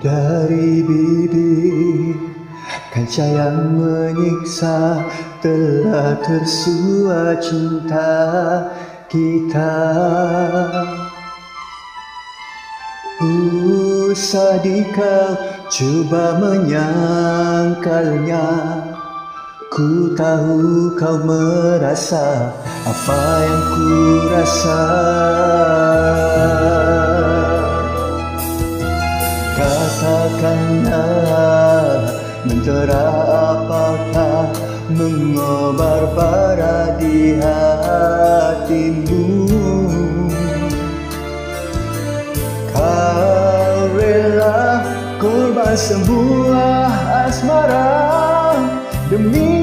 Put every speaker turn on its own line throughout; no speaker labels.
dari bibir Kaca yang menyiksa telah tersua cinta kita. Usah dikau coba menyangkalnya? Ku tahu kau merasa apa yang ku rasa Katakanlah mentera apakah mengobar bara di hatimu Kau rela korban sebuah asmara demi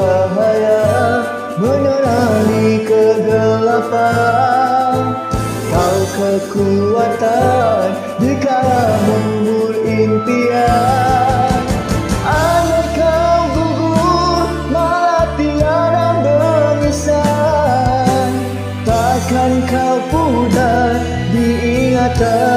cahaya menerangi kegelapan. Kau kekuatan di kala membur impian. Kau gugur malah tiada Takkan kau pudar diingatan